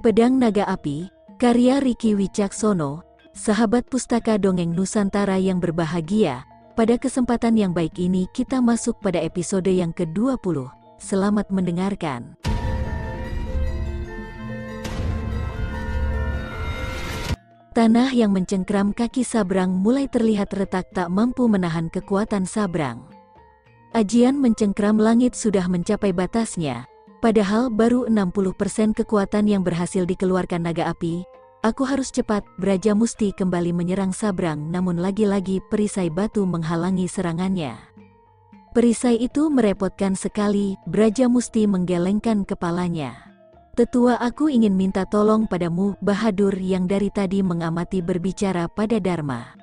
Pedang Naga Api, karya Riki Wicaksono, sahabat pustaka dongeng Nusantara yang berbahagia. Pada kesempatan yang baik ini kita masuk pada episode yang ke-20. Selamat mendengarkan. Tanah yang mencengkram kaki Sabrang mulai terlihat retak tak mampu menahan kekuatan Sabrang. Ajian mencengkram langit sudah mencapai batasnya, Padahal baru 60% kekuatan yang berhasil dikeluarkan naga api, aku harus cepat, Braja Musti kembali menyerang Sabrang namun lagi-lagi perisai batu menghalangi serangannya. Perisai itu merepotkan sekali, Braja Musti menggelengkan kepalanya. Tetua aku ingin minta tolong padamu, Bahadur yang dari tadi mengamati berbicara pada Dharma.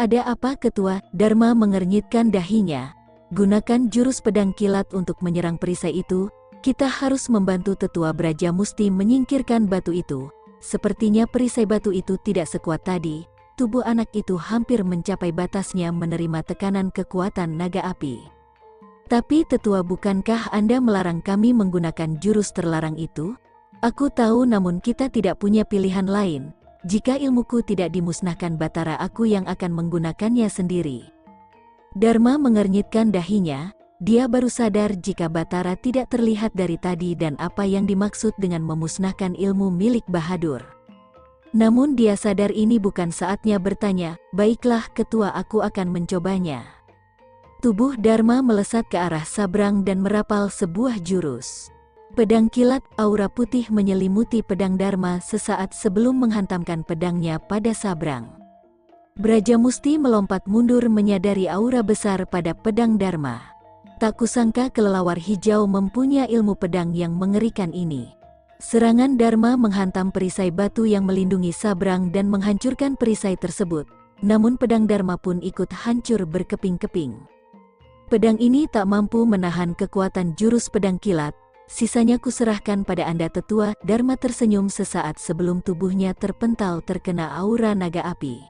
Ada apa ketua? Dharma mengernyitkan dahinya. Gunakan jurus pedang kilat untuk menyerang perisai itu, kita harus membantu tetua Braja Musti menyingkirkan batu itu. Sepertinya perisai batu itu tidak sekuat tadi, tubuh anak itu hampir mencapai batasnya menerima tekanan kekuatan naga api. Tapi tetua bukankah Anda melarang kami menggunakan jurus terlarang itu? Aku tahu namun kita tidak punya pilihan lain. Jika ilmuku tidak dimusnahkan Batara aku yang akan menggunakannya sendiri. Dharma mengernyitkan dahinya, dia baru sadar jika Batara tidak terlihat dari tadi dan apa yang dimaksud dengan memusnahkan ilmu milik Bahadur. Namun dia sadar ini bukan saatnya bertanya, baiklah ketua aku akan mencobanya. Tubuh Dharma melesat ke arah Sabrang dan merapal sebuah jurus. Pedang kilat, aura putih menyelimuti pedang Dharma sesaat sebelum menghantamkan pedangnya pada Sabrang. Braja Musti melompat mundur menyadari aura besar pada pedang Dharma. Tak kusangka kelelawar hijau mempunyai ilmu pedang yang mengerikan ini. Serangan Dharma menghantam perisai batu yang melindungi Sabrang dan menghancurkan perisai tersebut. Namun pedang Dharma pun ikut hancur berkeping-keping. Pedang ini tak mampu menahan kekuatan jurus pedang kilat, sisanya kuserahkan pada Anda tetua, Dharma tersenyum sesaat sebelum tubuhnya terpental terkena aura naga api.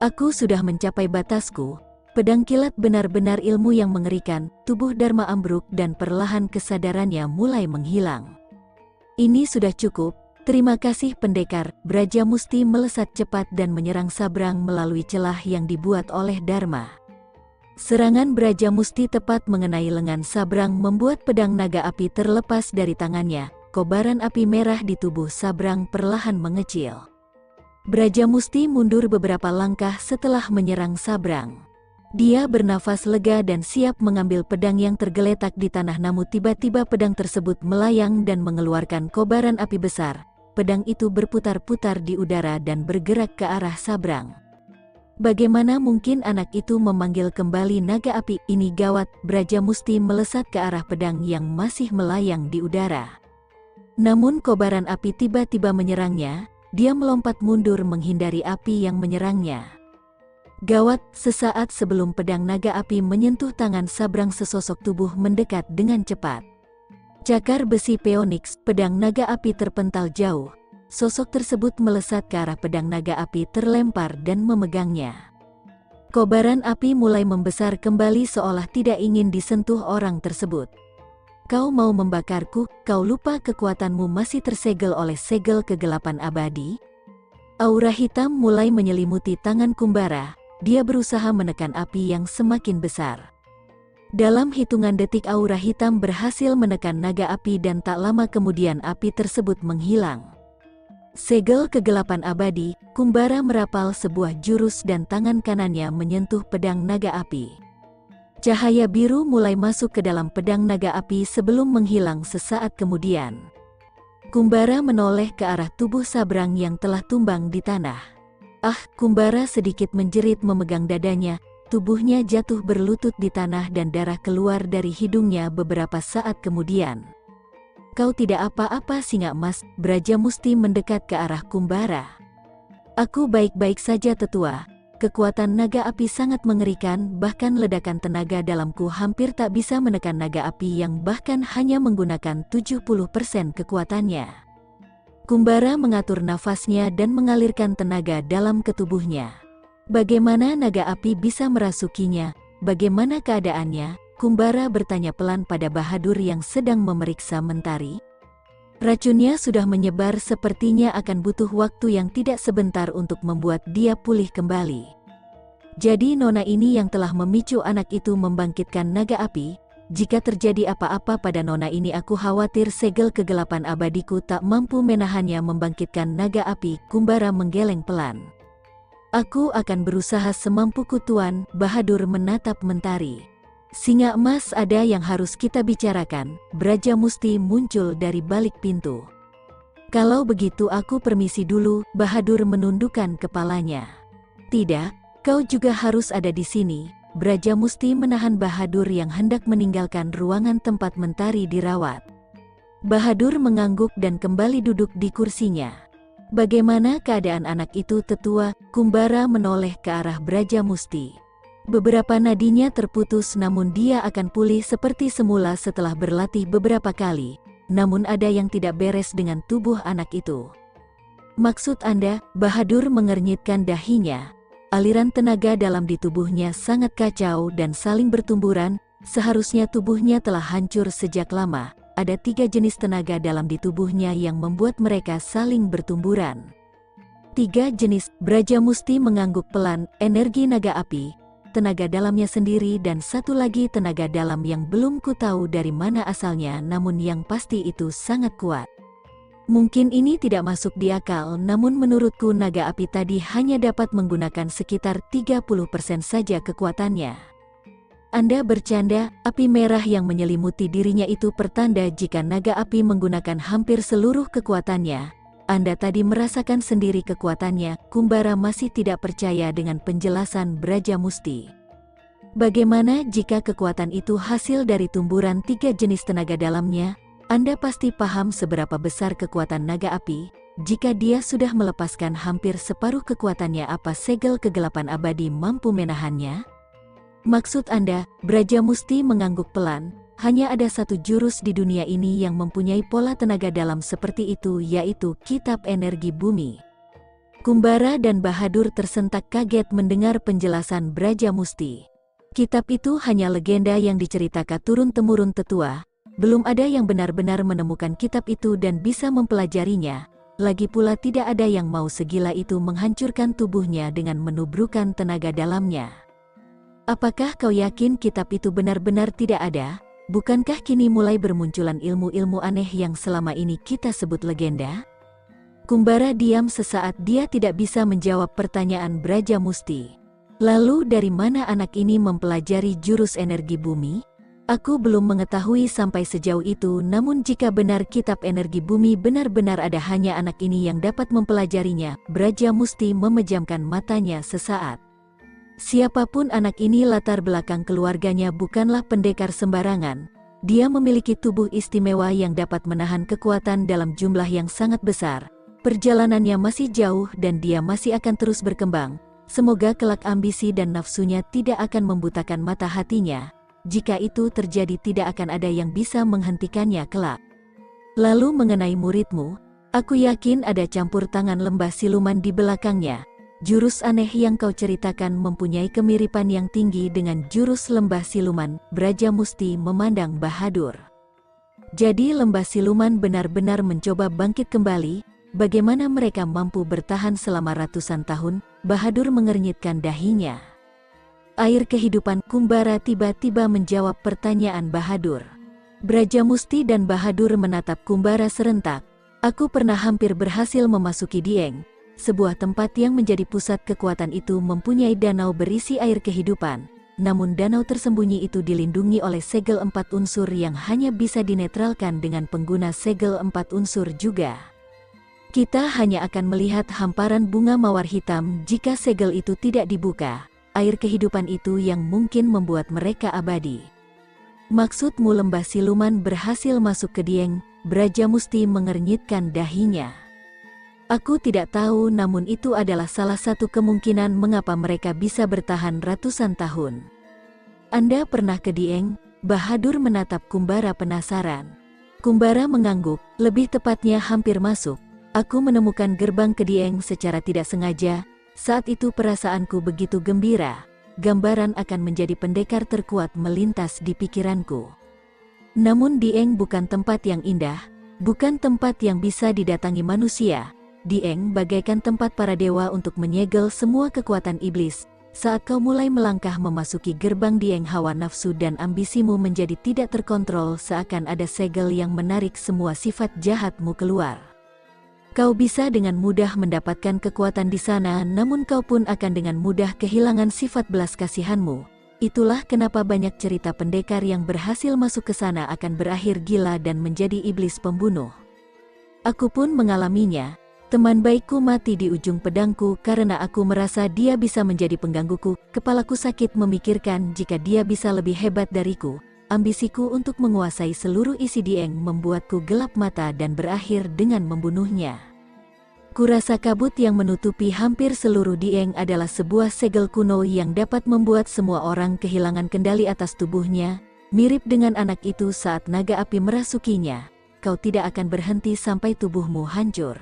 Aku sudah mencapai batasku, Pedang kilat benar-benar ilmu yang mengerikan, tubuh Dharma ambruk dan perlahan kesadarannya mulai menghilang. Ini sudah cukup, terima kasih pendekar, Braja Musti melesat cepat dan menyerang Sabrang melalui celah yang dibuat oleh Dharma. Serangan Braja Musti tepat mengenai lengan Sabrang membuat pedang naga api terlepas dari tangannya, kobaran api merah di tubuh Sabrang perlahan mengecil. Braja Musti mundur beberapa langkah setelah menyerang Sabrang. Dia bernafas lega dan siap mengambil pedang yang tergeletak di tanah namun tiba-tiba pedang tersebut melayang dan mengeluarkan kobaran api besar. Pedang itu berputar-putar di udara dan bergerak ke arah Sabrang. Bagaimana mungkin anak itu memanggil kembali naga api ini gawat, Braja Musti melesat ke arah pedang yang masih melayang di udara. Namun kobaran api tiba-tiba menyerangnya, dia melompat mundur menghindari api yang menyerangnya. Gawat, sesaat sebelum pedang naga api menyentuh tangan Sabrang sesosok tubuh mendekat dengan cepat. Cakar besi Peonix, pedang naga api terpental jauh. Sosok tersebut melesat ke arah pedang naga api terlempar dan memegangnya. Kobaran api mulai membesar kembali seolah tidak ingin disentuh orang tersebut. Kau mau membakarku, kau lupa kekuatanmu masih tersegel oleh segel kegelapan abadi? Aura hitam mulai menyelimuti tangan Kumbara, dia berusaha menekan api yang semakin besar. Dalam hitungan detik aura hitam berhasil menekan naga api dan tak lama kemudian api tersebut menghilang. Segel kegelapan abadi, Kumbara merapal sebuah jurus dan tangan kanannya menyentuh pedang naga api. Cahaya biru mulai masuk ke dalam pedang naga api sebelum menghilang sesaat kemudian. Kumbara menoleh ke arah tubuh Sabrang yang telah tumbang di tanah. Ah, Kumbara sedikit menjerit memegang dadanya, tubuhnya jatuh berlutut di tanah dan darah keluar dari hidungnya beberapa saat kemudian. Kau tidak apa-apa singa emas, Braja Musti mendekat ke arah Kumbara. Aku baik-baik saja tetua, kekuatan naga api sangat mengerikan bahkan ledakan tenaga dalamku hampir tak bisa menekan naga api yang bahkan hanya menggunakan 70% kekuatannya. Kumbara mengatur nafasnya dan mengalirkan tenaga dalam ketubuhnya. Bagaimana naga api bisa merasukinya? Bagaimana keadaannya? Kumbara bertanya pelan pada Bahadur yang sedang memeriksa mentari. Racunnya sudah menyebar sepertinya akan butuh waktu yang tidak sebentar untuk membuat dia pulih kembali. Jadi nona ini yang telah memicu anak itu membangkitkan naga api, jika terjadi apa-apa pada nona ini aku khawatir segel kegelapan abadiku tak mampu menahannya membangkitkan naga api, kumbara menggeleng pelan. Aku akan berusaha semampuku tuan, Bahadur menatap mentari. Singa emas ada yang harus kita bicarakan, Braja Musti muncul dari balik pintu. Kalau begitu aku permisi dulu, Bahadur menundukkan kepalanya. Tidak, kau juga harus ada di sini, Braja Musti menahan Bahadur yang hendak meninggalkan ruangan tempat mentari dirawat. Bahadur mengangguk dan kembali duduk di kursinya. Bagaimana keadaan anak itu tetua, Kumbara menoleh ke arah Braja Musti. Beberapa nadinya terputus namun dia akan pulih seperti semula setelah berlatih beberapa kali. Namun ada yang tidak beres dengan tubuh anak itu. Maksud Anda, Bahadur mengernyitkan dahinya. Aliran tenaga dalam di tubuhnya sangat kacau dan saling bertumburan, seharusnya tubuhnya telah hancur sejak lama. Ada tiga jenis tenaga dalam di tubuhnya yang membuat mereka saling bertumburan. Tiga jenis, Braja Musti mengangguk pelan, energi naga api, tenaga dalamnya sendiri dan satu lagi tenaga dalam yang belum ku tahu dari mana asalnya namun yang pasti itu sangat kuat. Mungkin ini tidak masuk di akal namun menurutku naga api tadi hanya dapat menggunakan sekitar 30% saja kekuatannya. Anda bercanda, api merah yang menyelimuti dirinya itu pertanda jika naga api menggunakan hampir seluruh kekuatannya, anda tadi merasakan sendiri kekuatannya, Kumbara masih tidak percaya dengan penjelasan Braja Musti. Bagaimana jika kekuatan itu hasil dari tumburan tiga jenis tenaga dalamnya? Anda pasti paham seberapa besar kekuatan naga api, jika dia sudah melepaskan hampir separuh kekuatannya apa segel kegelapan abadi mampu menahannya? Maksud Anda, Braja Musti mengangguk pelan, hanya ada satu jurus di dunia ini yang mempunyai pola tenaga dalam seperti itu yaitu Kitab Energi Bumi. Kumbara dan Bahadur tersentak kaget mendengar penjelasan Braja Musti. Kitab itu hanya legenda yang diceritakan turun-temurun tetua, belum ada yang benar-benar menemukan kitab itu dan bisa mempelajarinya, lagi pula tidak ada yang mau segila itu menghancurkan tubuhnya dengan menubrukan tenaga dalamnya. Apakah kau yakin kitab itu benar-benar tidak ada? Bukankah kini mulai bermunculan ilmu-ilmu aneh yang selama ini kita sebut legenda? Kumbara diam sesaat dia tidak bisa menjawab pertanyaan Braja Musti. Lalu dari mana anak ini mempelajari jurus energi bumi? Aku belum mengetahui sampai sejauh itu namun jika benar kitab energi bumi benar-benar ada hanya anak ini yang dapat mempelajarinya, Braja Musti memejamkan matanya sesaat. Siapa pun anak ini latar belakang keluarganya bukanlah pendekar sembarangan. Dia memiliki tubuh istimewa yang dapat menahan kekuatan dalam jumlah yang sangat besar. Perjalanannya masih jauh dan dia masih akan terus berkembang. Semoga kelak ambisi dan nafsunya tidak akan membutakan mata hatinya. Jika itu terjadi tidak akan ada yang bisa menghentikannya kelak. Lalu mengenai muridmu, aku yakin ada campur tangan lembah siluman di belakangnya. Jurus aneh yang kau ceritakan mempunyai kemiripan yang tinggi dengan jurus lembah siluman, Braja Musti memandang Bahadur. Jadi lembah siluman benar-benar mencoba bangkit kembali, bagaimana mereka mampu bertahan selama ratusan tahun, Bahadur mengernyitkan dahinya. Air kehidupan Kumbara tiba-tiba menjawab pertanyaan Bahadur. Braja Musti dan Bahadur menatap Kumbara serentak. Aku pernah hampir berhasil memasuki Dieng, sebuah tempat yang menjadi pusat kekuatan itu mempunyai danau berisi air kehidupan, namun danau tersembunyi itu dilindungi oleh segel empat unsur yang hanya bisa dinetralkan dengan pengguna segel empat unsur juga. Kita hanya akan melihat hamparan bunga mawar hitam jika segel itu tidak dibuka, air kehidupan itu yang mungkin membuat mereka abadi. Maksudmu lembah siluman berhasil masuk ke Dieng, Braja Musti mengernyitkan dahinya. Aku tidak tahu namun itu adalah salah satu kemungkinan mengapa mereka bisa bertahan ratusan tahun. Anda pernah ke Dieng? Bahadur menatap Kumbara penasaran. Kumbara mengangguk, lebih tepatnya hampir masuk. Aku menemukan gerbang ke Dieng secara tidak sengaja, saat itu perasaanku begitu gembira. Gambaran akan menjadi pendekar terkuat melintas di pikiranku. Namun Dieng bukan tempat yang indah, bukan tempat yang bisa didatangi manusia. Dieng bagaikan tempat para dewa untuk menyegel semua kekuatan iblis. Saat kau mulai melangkah memasuki gerbang Dieng hawa nafsu dan ambisimu menjadi tidak terkontrol seakan ada segel yang menarik semua sifat jahatmu keluar. Kau bisa dengan mudah mendapatkan kekuatan di sana namun kau pun akan dengan mudah kehilangan sifat belas kasihanmu Itulah kenapa banyak cerita pendekar yang berhasil masuk ke sana akan berakhir gila dan menjadi iblis pembunuh. Aku pun mengalaminya. Teman baikku mati di ujung pedangku karena aku merasa dia bisa menjadi penggangguku. Kepalaku sakit memikirkan jika dia bisa lebih hebat dariku. Ambisiku untuk menguasai seluruh isi Dieng membuatku gelap mata dan berakhir dengan membunuhnya. Kurasa kabut yang menutupi hampir seluruh Dieng adalah sebuah segel kuno yang dapat membuat semua orang kehilangan kendali atas tubuhnya, mirip dengan anak itu saat naga api merasukinya. Kau tidak akan berhenti sampai tubuhmu hancur.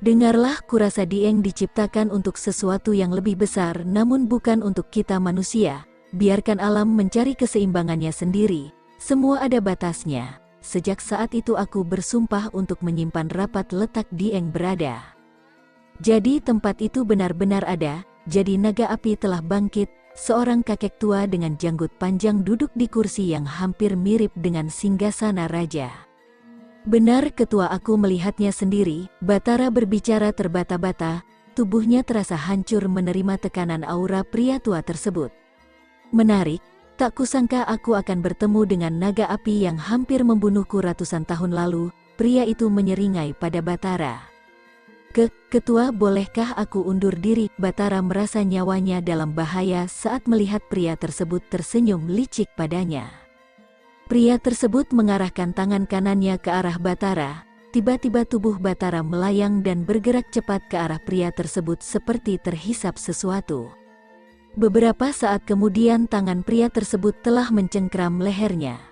Dengarlah kurasa Dieng diciptakan untuk sesuatu yang lebih besar namun bukan untuk kita manusia. Biarkan alam mencari keseimbangannya sendiri. Semua ada batasnya. Sejak saat itu aku bersumpah untuk menyimpan rapat letak Dieng berada. Jadi tempat itu benar-benar ada, jadi naga api telah bangkit, seorang kakek tua dengan janggut panjang duduk di kursi yang hampir mirip dengan singgasana raja. Benar ketua aku melihatnya sendiri, Batara berbicara terbata-bata, tubuhnya terasa hancur menerima tekanan aura pria tua tersebut. Menarik, Tak kusangka aku akan bertemu dengan naga api yang hampir membunuhku ratusan tahun lalu, pria itu menyeringai pada Batara. Ke, ketua bolehkah aku undur diri? Batara merasa nyawanya dalam bahaya saat melihat pria tersebut tersenyum licik padanya. Pria tersebut mengarahkan tangan kanannya ke arah Batara, tiba-tiba tubuh Batara melayang dan bergerak cepat ke arah pria tersebut seperti terhisap sesuatu. Beberapa saat kemudian tangan pria tersebut telah mencengkram lehernya.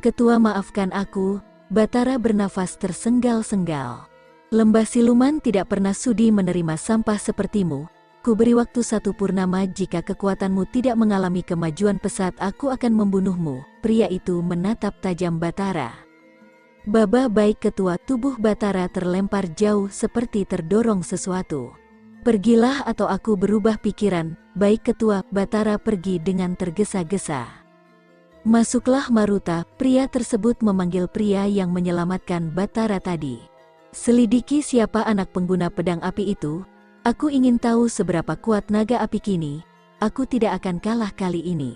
Ketua maafkan aku, Batara bernafas tersenggal-senggal. Lembah siluman tidak pernah sudi menerima sampah sepertimu. Ku beri waktu satu purnama jika kekuatanmu tidak mengalami kemajuan pesat aku akan membunuhmu. Pria itu menatap tajam Batara. Baba baik ketua tubuh Batara terlempar jauh seperti terdorong sesuatu. Pergilah atau aku berubah pikiran, baik ketua, Batara pergi dengan tergesa-gesa. Masuklah Maruta, pria tersebut memanggil pria yang menyelamatkan Batara tadi. Selidiki siapa anak pengguna pedang api itu, aku ingin tahu seberapa kuat naga api kini, aku tidak akan kalah kali ini.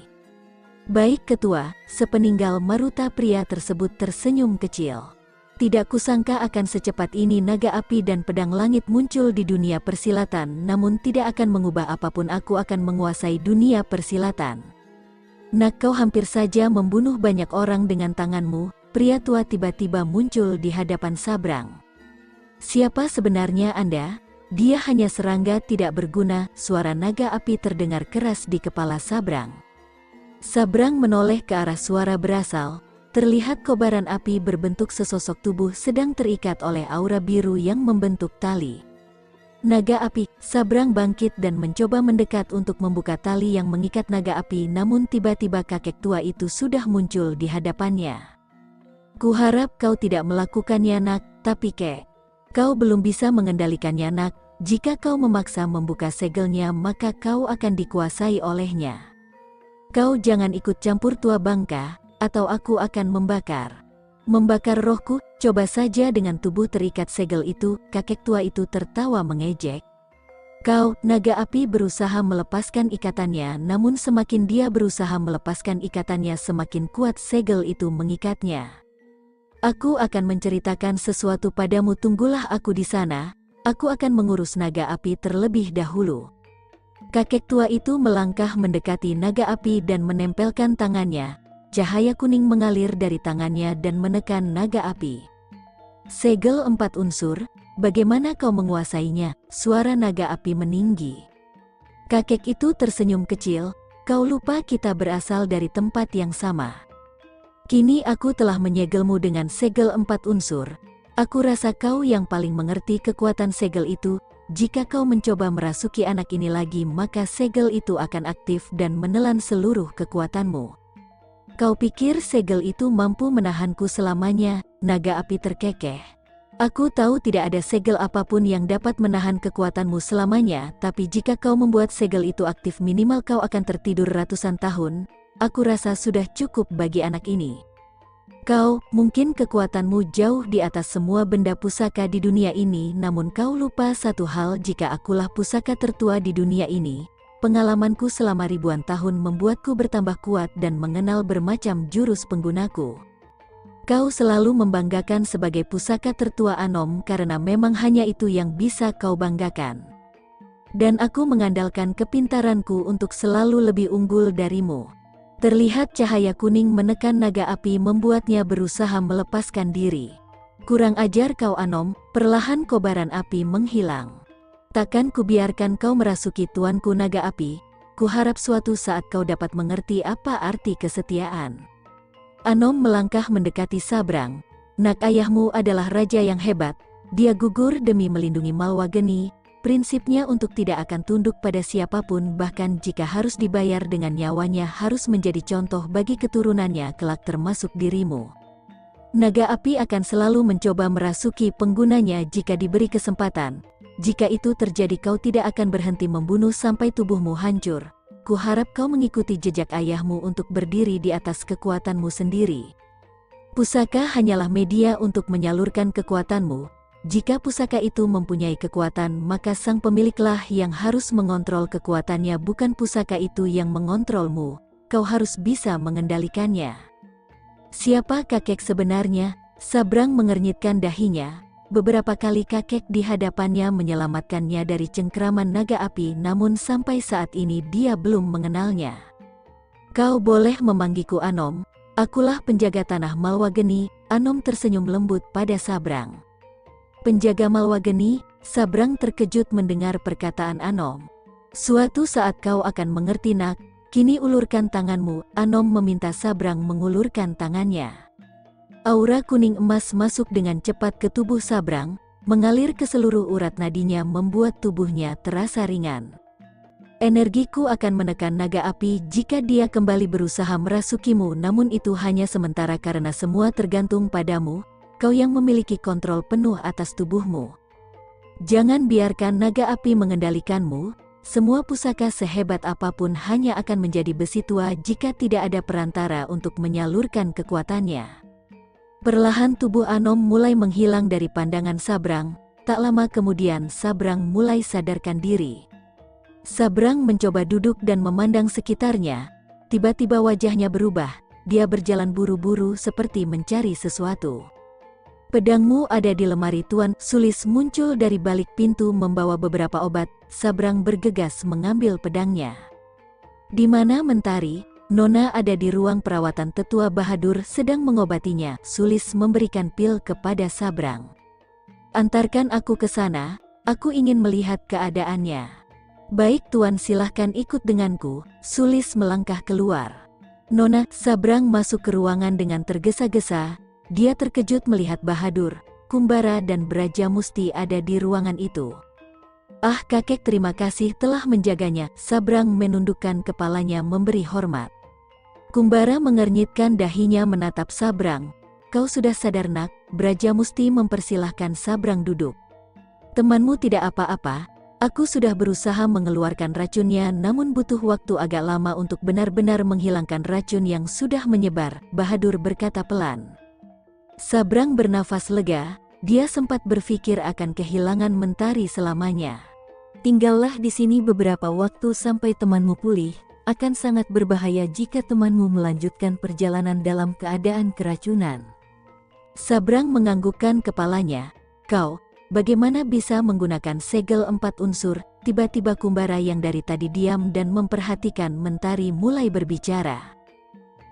Baik ketua, sepeninggal Maruta pria tersebut tersenyum kecil. Tidak kusangka akan secepat ini naga api dan pedang langit muncul di dunia persilatan namun tidak akan mengubah apa pun aku akan menguasai dunia persilatan. Nak kau hampir saja membunuh banyak orang dengan tanganmu, pria tua tiba-tiba muncul di hadapan Sabrang. Siapa sebenarnya Anda? Dia hanya serangga tidak berguna, suara naga api terdengar keras di kepala Sabrang. Sabrang menoleh ke arah suara berasal, Terlihat kobaran api berbentuk sesosok tubuh sedang terikat oleh aura biru yang membentuk tali. Naga api, Sabrang bangkit dan mencoba mendekat untuk membuka tali yang mengikat naga api namun tiba-tiba kakek tua itu sudah muncul di hadapannya. Kuharap kau tidak melakukannya nak, tapi kek. Kau belum bisa mengendalikannya nak, jika kau memaksa membuka segelnya maka kau akan dikuasai olehnya. Kau jangan ikut campur tua bangka, atau aku akan membakar. Membakar rohku, coba saja dengan tubuh terikat segel itu, kakek tua itu tertawa mengejek. Kau, naga api berusaha melepaskan ikatannya namun semakin dia berusaha melepaskan ikatannya semakin kuat segel itu mengikatnya. Aku akan menceritakan sesuatu padamu tunggulah aku di sana, aku akan mengurus naga api terlebih dahulu. Kakek tua itu melangkah mendekati naga api dan menempelkan tangannya, Cahaya kuning mengalir dari tangannya dan menekan naga api. Segel empat unsur, bagaimana kau menguasainya? Suara naga api meninggi. Kakek itu tersenyum kecil, kau lupa kita berasal dari tempat yang sama. Kini aku telah menyegelmu dengan segel empat unsur. Aku rasa kau yang paling mengerti kekuatan segel itu, jika kau mencoba merasuki anak ini lagi maka segel itu akan aktif dan menelan seluruh kekuatanmu. Kau pikir segel itu mampu menahanku selamanya, naga api terkekeh. Aku tahu tidak ada segel apa pun yang dapat menahan kekuatanmu selamanya, tapi jika kau membuat segel itu aktif minimal kau akan tertidur ratusan tahun, aku rasa sudah cukup bagi anak ini. Kau, mungkin kekuatanmu jauh di atas semua benda pusaka di dunia ini namun kau lupa satu hal jika akulah pusaka tertua di dunia ini, Pengalamanku selama ribuan tahun membuatku bertambah kuat dan mengenal bermacam jurus penggunaku. Kau selalu membanggakan sebagai pusaka tertua Anom karena memang hanya itu yang bisa kau banggakan. Dan aku mengandalkan kepintaranku untuk selalu lebih unggul darimu. Terlihat cahaya kuning menekan naga api membuatnya berusaha melepaskan diri. Kurang ajar kau Anom, perlahan kobaran api menghilang. Takkan kubiarkan kau merasuki tuanku naga api, kuharap suatu saat kau dapat mengerti apa arti kesetiaan. Anom melangkah mendekati Sabrang. Nak ayahmu adalah raja yang hebat, dia gugur demi melindungi Malwageni, prinsipnya untuk tidak akan tunduk pada siapa pun bahkan jika harus dibayar dengan nyawanya harus menjadi contoh bagi keturunannya kelak termasuk dirimu. Naga api akan selalu mencoba merasuki penggunanya jika diberi kesempatan, jika itu terjadi kau tidak akan berhenti membunuh sampai tubuhmu hancur. Kuharap kau mengikuti jejak ayahmu untuk berdiri di atas kekuatanmu sendiri. Pusaka hanyalah media untuk menyalurkan kekuatanmu. Jika pusaka itu mempunyai kekuatan, maka sang pemiliklah yang harus mengontrol kekuatannya bukan pusaka itu yang mengontrolmu. Kau harus bisa mengendalikannya. Siapa kakek sebenarnya? Sabrang mengernyitkan dahinya, Beberapa kali kakek di hadapannya menyelamatkannya dari cengkraman naga api namun sampai saat ini dia belum mengenalnya. Kau boleh memanggilku Anom, akulah penjaga tanah Malwageni, Anom tersenyum lembut pada Sabrang. Penjaga Malwageni, Sabrang terkejut mendengar perkataan Anom. Suatu saat kau akan mengerti nak, kini ulurkan tanganmu, Anom meminta Sabrang mengulurkan tangannya. Aura kuning emas masuk dengan cepat ke tubuh Sabrang, mengalir ke seluruh urat nadinya membuat tubuhnya terasa ringan. Energiku akan menekan naga api jika dia kembali berusaha merasukimu namun itu hanya sementara karena semua tergantung padamu, kau yang memiliki kontrol penuh atas tubuhmu. Jangan biarkan naga api mengendalikanmu, semua pusaka sehebat apa pun hanya akan menjadi besi tua jika tidak ada perantara untuk menyalurkan kekuatannya. Perlahan tubuh Anom mulai menghilang dari pandangan Sabrang, tak lama kemudian Sabrang mulai sadarkan diri. Sabrang mencoba duduk dan memandang sekitarnya, tiba-tiba wajahnya berubah, dia berjalan buru-buru seperti mencari sesuatu. Pedangmu ada di lemari tuan, Sulis muncul dari balik pintu membawa beberapa obat, Sabrang bergegas mengambil pedangnya. Di mana Mentari, Nona ada di ruang perawatan tetua Bahadur sedang mengobatinya. Sulis memberikan pil kepada Sabrang. Antarkan aku ke sana, aku ingin melihat keadaannya. Baik tuan silahkan ikut denganku, Sulis melangkah keluar. Nona, Sabrang masuk ke ruangan dengan tergesa-gesa, dia terkejut melihat Bahadur, Kumbara dan Braja Musti ada di ruangan itu. Ah kakek terima kasih telah menjaganya, Sabrang menundukkan kepalanya memberi hormat. Kumbara mengernyitkan dahinya menatap Sabrang. Kau sudah sadar nak, Braja Musti mempersilahkan Sabrang duduk. Temanmu tidak apa-apa, aku sudah berusaha mengeluarkan racunnya namun butuh waktu agak lama untuk benar-benar menghilangkan racun yang sudah menyebar, Bahadur berkata pelan. Sabrang bernafas lega, dia sempat berpikir akan kehilangan mentari selamanya. Tinggallah di sini beberapa waktu sampai temanmu pulih, akan sangat berbahaya jika temanmu melanjutkan perjalanan dalam keadaan keracunan. Sabrang menganggukkan kepalanya. Kau, bagaimana bisa menggunakan segel empat unsur? Tiba-tiba Kumbara yang dari tadi diam dan memperhatikan Mentari mulai berbicara.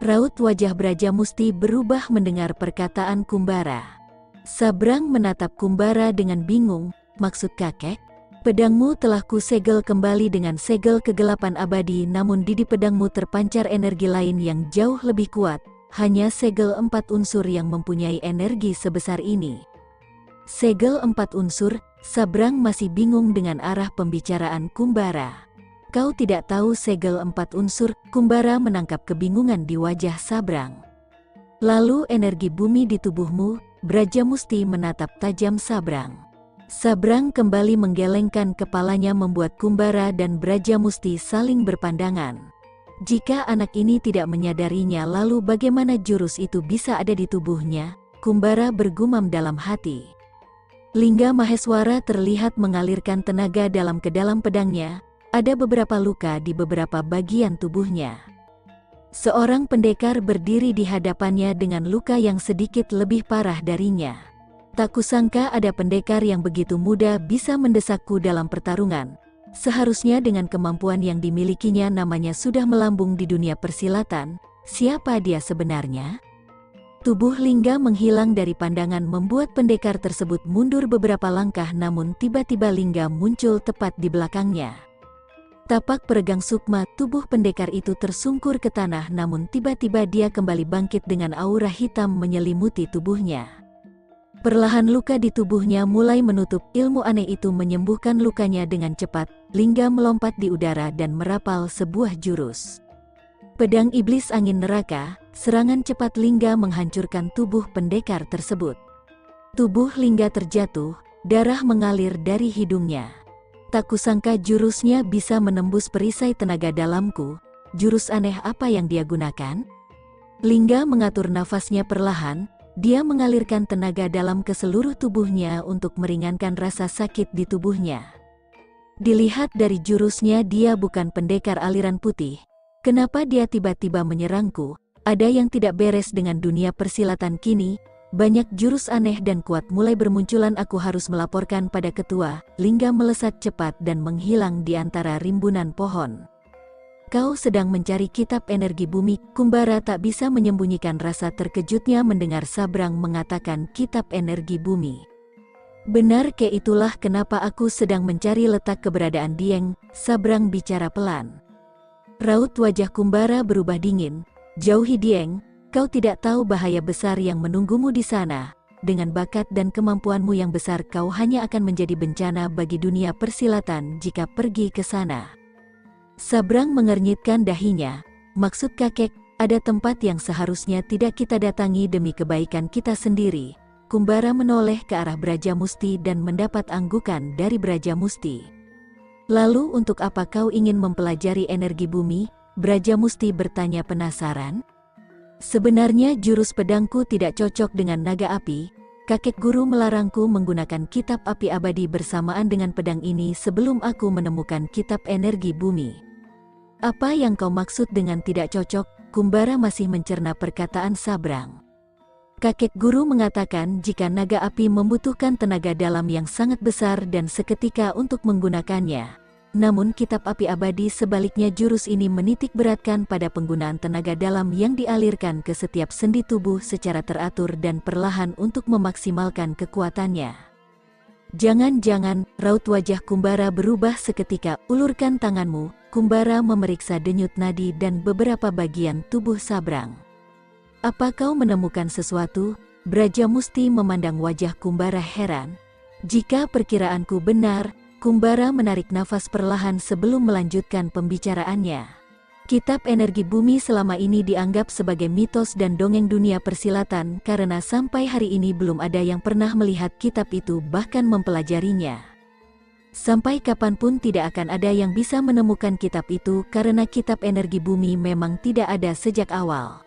Raut wajah Braja Musti berubah mendengar perkataan Kumbara. Sabrang menatap Kumbara dengan bingung, maksud kakek? Pedangmu telah kusegel kembali dengan segel kegelapan abadi namun di pedangmu terpancar energi lain yang jauh lebih kuat, hanya segel empat unsur yang mempunyai energi sebesar ini. Segel empat unsur, Sabrang masih bingung dengan arah pembicaraan Kumbara. kau tidak tahu segel empat unsur, Kumbara menangkap kebingungan di wajah Sabrang. Lalu energi bumi di tubuhmu, Braja Musti menatap tajam Sabrang. Sabrang kembali menggelengkan kepalanya membuat Kumbara dan Braja Musti saling berpandangan. Jika anak ini tidak menyadarinya lalu bagaimana jurus itu bisa ada di tubuhnya, Kumbara bergumam dalam hati. Lingga Maheswara terlihat mengalirkan tenaga dalam ke dalam pedangnya, ada beberapa luka di beberapa bagian tubuhnya. Seorang pendekar berdiri di hadapannya dengan luka yang sedikit lebih parah darinya. Tak kusangka ada pendekar yang begitu muda bisa mendesakku dalam pertarungan. Seharusnya dengan kemampuan yang dimilikinya namanya sudah melambung di dunia persilatan. Siapa dia sebenarnya? Tubuh Lingga menghilang dari pandangan membuat pendekar tersebut mundur beberapa langkah namun tiba-tiba Lingga muncul tepat di belakangnya. Tapak peregang sukma tubuh pendekar itu tersungkur ke tanah namun tiba-tiba dia kembali bangkit dengan aura hitam menyelimuti tubuhnya. Perlahan luka di tubuhnya mulai menutup ilmu aneh itu menyembuhkan lukanya dengan cepat, Lingga melompat di udara dan merapal sebuah jurus. Pedang iblis angin neraka, serangan cepat Lingga menghancurkan tubuh pendekar tersebut. Tubuh Lingga terjatuh, darah mengalir dari hidungnya. Tak kusangka jurusnya bisa menembus perisai tenaga dalamku. Jurus aneh apa yang dia gunakan? Lingga mengatur nafasnya perlahan, dia mengalirkan tenaga dalam ke seluruh tubuhnya untuk meringankan rasa sakit di tubuhnya. Dilihat dari jurusnya dia bukan pendekar aliran putih. Kenapa dia tiba-tiba menyerangku? Ada yang tidak beres dengan dunia persilatan kini, banyak jurus aneh dan kuat mulai bermunculan aku harus melaporkan pada ketua, Lingga melesat cepat dan menghilang di antara rimbunan pohon. Kau sedang mencari kitab energi bumi, Kumbara tak bisa menyembunyikan rasa terkejutnya mendengar Sabrang mengatakan kitab energi bumi. Benar ke itulah kenapa aku sedang mencari letak keberadaan Dieng, Sabrang bicara pelan. Raut wajah Kumbara berubah dingin, jauhi Dieng, Kau tidak tahu bahaya besar yang menunggumu di sana. Dengan bakat dan kemampuanmu yang besar kau hanya akan menjadi bencana bagi dunia persilatan jika pergi ke sana. Sabrang mengernyitkan dahinya. Maksud kakek, ada tempat yang seharusnya tidak kita datangi demi kebaikan kita sendiri. Kumbara menoleh ke arah Braja Musti dan mendapat anggukan dari Braja Musti. Lalu untuk apa kau ingin mempelajari energi bumi? Braja Musti bertanya penasaran. Sebenarnya jurus pedangku tidak cocok dengan naga api. Kakek guru melarangku menggunakan kitab api abadi bersamaan dengan pedang ini sebelum aku menemukan kitab energi bumi. Apa yang kau maksud dengan tidak cocok? Kumbara masih mencerna perkataan Sabrang. Kakek guru mengatakan jika naga api membutuhkan tenaga dalam yang sangat besar dan seketika untuk menggunakannya, namun kitab api abadi sebaliknya jurus ini menitik beratkan pada penggunaan tenaga dalam yang dialirkan ke setiap sendi tubuh secara teratur dan perlahan untuk memaksimalkan kekuatannya. Jangan-jangan, raut wajah Kumbara berubah seketika, ulurkan tanganmu, Kumbara memeriksa denyut nadi dan beberapa bagian tubuh Sabrang. Apa kau menemukan sesuatu? Braja Musti memandang wajah Kumbara heran. Jika perkiraanku benar, Kumbara menarik nafas perlahan sebelum melanjutkan pembicaraannya. Kitab energi bumi selama ini dianggap sebagai mitos dan dongeng dunia persilatan karena sampai hari ini belum ada yang pernah melihat kitab itu bahkan mempelajarinya. Sampai kapan pun tidak akan ada yang bisa menemukan kitab itu karena kitab energi bumi memang tidak ada sejak awal.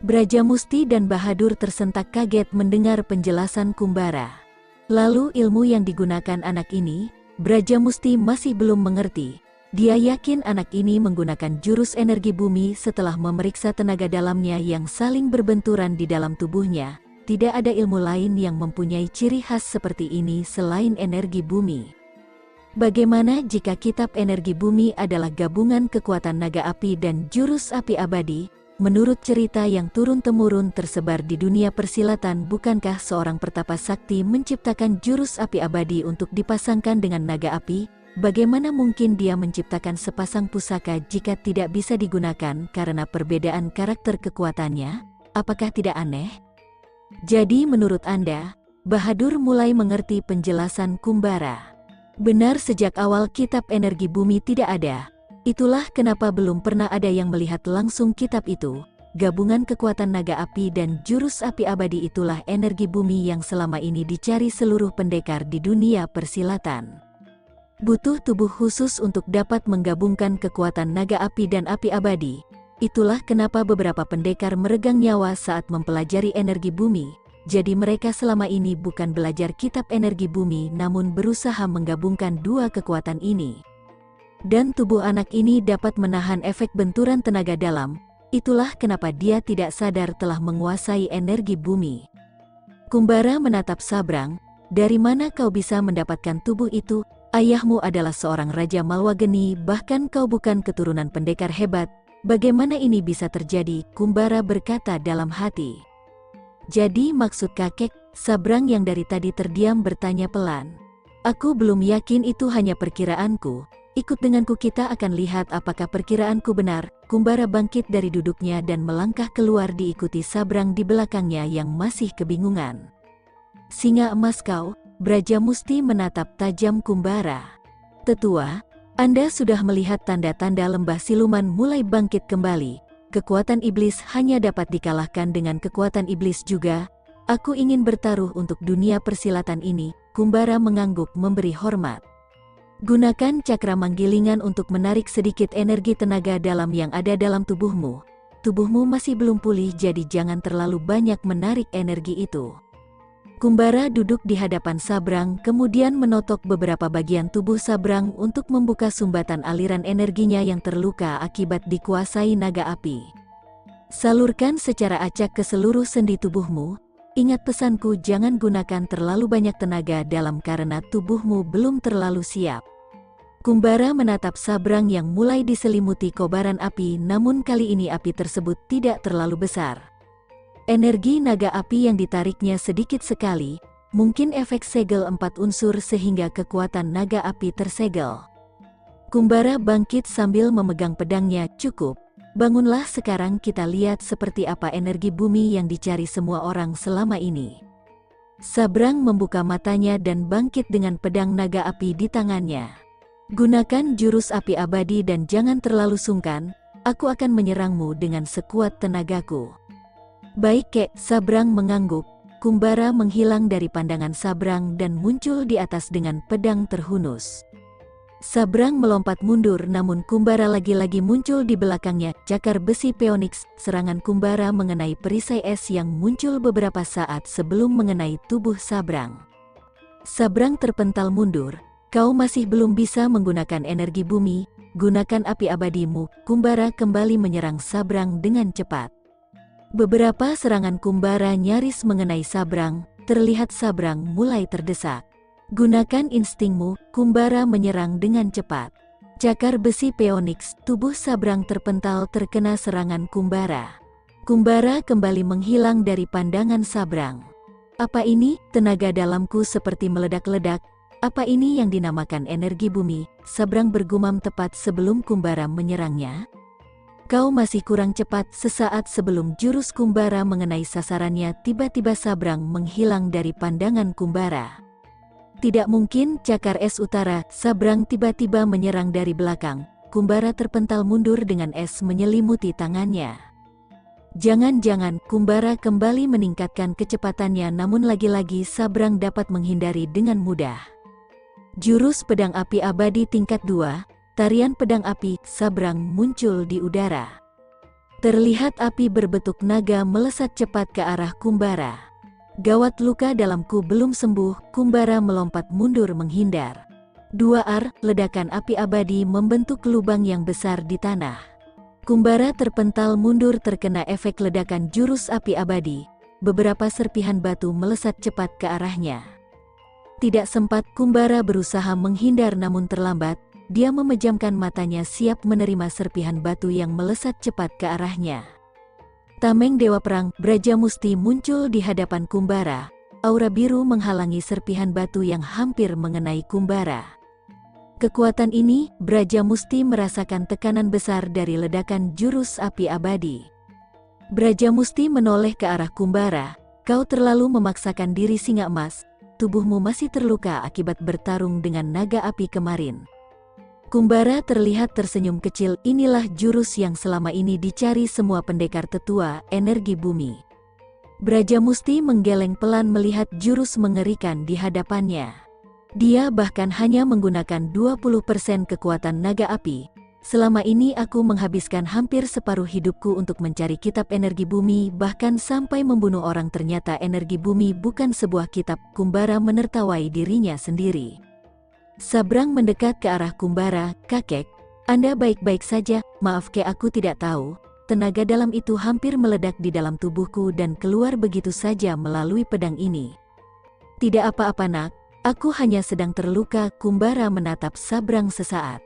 Braja Musti dan Bahadur tersentak kaget mendengar penjelasan Kumbara. Lalu ilmu yang digunakan anak ini, Braja Musti masih belum mengerti. Dia yakin anak ini menggunakan jurus energi bumi setelah memeriksa tenaga dalamnya yang saling berbenturan di dalam tubuhnya. Tidak ada ilmu lain yang mempunyai ciri khas seperti ini selain energi bumi. Bagaimana jika kitab energi bumi adalah gabungan kekuatan naga api dan jurus api abadi, Menurut cerita yang turun-temurun tersebar di dunia persilatan bukankah seorang pertapa sakti menciptakan jurus api abadi untuk dipasangkan dengan naga api? Bagaimana mungkin dia menciptakan sepasang pusaka jika tidak bisa digunakan karena perbedaan karakter kekuatannya? Apakah tidak aneh? Jadi menurut Anda, Bahadur mulai mengerti penjelasan Kumbara. Benar sejak awal kitab energi bumi tidak ada, Itulah kenapa belum pernah ada yang melihat langsung kitab itu. Gabungan kekuatan naga api dan jurus api abadi itulah energi bumi yang selama ini dicari seluruh pendekar di dunia persilatan. Butuh tubuh khusus untuk dapat menggabungkan kekuatan naga api dan api abadi. Itulah kenapa beberapa pendekar meregang nyawa saat mempelajari energi bumi. Jadi mereka selama ini bukan belajar kitab energi bumi namun berusaha menggabungkan dua kekuatan ini. Dan tubuh anak ini dapat menahan efek benturan tenaga dalam, Itulah kenapa dia tidak sadar telah menguasai energi bumi. Kumbara menatap Sabrang, dari mana kau bisa mendapatkan tubuh itu? Ayahmu adalah seorang Raja Malwageni, bahkan kau bukan keturunan pendekar hebat. Bagaimana ini bisa terjadi? Kumbara berkata dalam hati. Jadi maksud kakek, Sabrang yang dari tadi terdiam bertanya pelan. Aku belum yakin itu hanya perkiraanku, Ikut denganku kita akan lihat apakah perkiraanku benar. Kumbara bangkit dari duduknya dan melangkah keluar diikuti Sabrang di belakangnya yang masih kebingungan. Singa emas kau, Braja Musti menatap tajam Kumbara. Tetua, Anda sudah melihat tanda-tanda lembah siluman mulai bangkit kembali. Kekuatan iblis hanya dapat dikalahkan dengan kekuatan iblis juga. Aku ingin bertaruh untuk dunia persilatan ini. Kumbara mengangguk memberi hormat. Gunakan cakra manggilingan untuk menarik sedikit energi tenaga dalam yang ada dalam tubuhmu. Tubuhmu masih belum pulih jadi jangan terlalu banyak menarik energi itu. Kumbara duduk di hadapan Sabrang kemudian menotok beberapa bagian tubuh Sabrang untuk membuka sumbatan aliran energinya yang terluka akibat dikuasai naga api. Salurkan secara acak ke seluruh sendi tubuhmu, Ingat pesanku jangan gunakan terlalu banyak tenaga dalam karena tubuhmu belum terlalu siap. Kumbara menatap Sabrang yang mulai diselimuti kobaran api namun kali ini api tersebut tidak terlalu besar. Energi naga api yang ditariknya sedikit sekali, mungkin efek segel empat unsur sehingga kekuatan naga api tersegel. Kumbara bangkit sambil memegang pedangnya, cukup, Bangunlah sekarang kita lihat seperti apa energi bumi yang dicari semua orang selama ini. Sabrang membuka matanya dan bangkit dengan pedang naga api di tangannya. Gunakan jurus api abadi dan jangan terlalu sungkan, aku akan menyerangmu dengan sekuat tenagaku. Baik kek, Sabrang mengangguk, Kumbara menghilang dari pandangan Sabrang dan muncul di atas dengan pedang terhunus. Sabrang melompat mundur namun Kumbara lagi-lagi muncul di belakangnya. Cakar besi Peonix, serangan Kumbara mengenai perisai es yang muncul beberapa saat sebelum mengenai tubuh Sabrang. Sabrang terpental mundur. Kau masih belum bisa menggunakan energi bumi, gunakan api abadimu. Kumbara kembali menyerang Sabrang dengan cepat. Beberapa serangan Kumbara nyaris mengenai Sabrang, terlihat Sabrang mulai terdesak. Gunakan instingmu, Kumbara menyerang dengan cepat. Cakar besi Peonix, tubuh Sabrang terpental terkena serangan Kumbara. Kumbara kembali menghilang dari pandangan Sabrang. Apa ini? Tenaga dalamku seperti meledak-ledak. Apa ini yang dinamakan energi bumi? Sabrang bergumam tepat sebelum Kumbara menyerangnya. Kau masih kurang cepat sesaat sebelum jurus Kumbara mengenai sasarannya tiba-tiba Sabrang menghilang dari pandangan Kumbara. Tidak mungkin cakar es utara, Sabrang tiba-tiba menyerang dari belakang. Kumbara terpental mundur dengan es menyelimuti tangannya. Jangan-jangan Kumbara kembali meningkatkan kecepatannya namun lagi-lagi Sabrang dapat menghindari dengan mudah. Jurus pedang api abadi tingkat 2, tarian pedang api, Sabrang muncul di udara. Terlihat api berbentuk naga melesat cepat ke arah Kumbara. Gawat luka dalamku belum sembuh, Kumbara melompat mundur menghindar. Dua ar, ledakan api abadi membentuk lubang yang besar di tanah. Kumbara terpental mundur terkena efek ledakan jurus api abadi. Beberapa serpihan batu melesat cepat ke arahnya. Tidak sempat Kumbara berusaha menghindar namun terlambat, dia memejamkan matanya siap menerima serpihan batu yang melesat cepat ke arahnya. Tameng Dewa Perang, Braja Musti muncul di hadapan Kumbara. Aura biru menghalangi serpihan batu yang hampir mengenai Kumbara. Kekuatan ini, Braja Musti merasakan tekanan besar dari ledakan jurus api abadi. Braja Musti menoleh ke arah Kumbara. Kau terlalu memaksakan diri singa emas, tubuhmu masih terluka akibat bertarung dengan naga api kemarin. Kumbara terlihat tersenyum kecil, inilah jurus yang selama ini dicari semua pendekar tetua, energi bumi. Braja Musti menggeleng pelan melihat jurus mengerikan di hadapannya. Dia bahkan hanya menggunakan 20% kekuatan naga api. Selama ini aku menghabiskan hampir separuh hidupku untuk mencari kitab energi bumi, bahkan sampai membunuh orang ternyata energi bumi bukan sebuah kitab, Kumbara menertawai dirinya sendiri. Sabrang mendekat ke arah Kumbara, kakek, Anda baik-baik saja, maaf ke aku tidak tahu. Tenaga dalam itu hampir meledak di dalam tubuhku dan keluar begitu saja melalui pedang ini. Tidak apa-apa nak, aku hanya sedang terluka, Kumbara menatap Sabrang sesaat.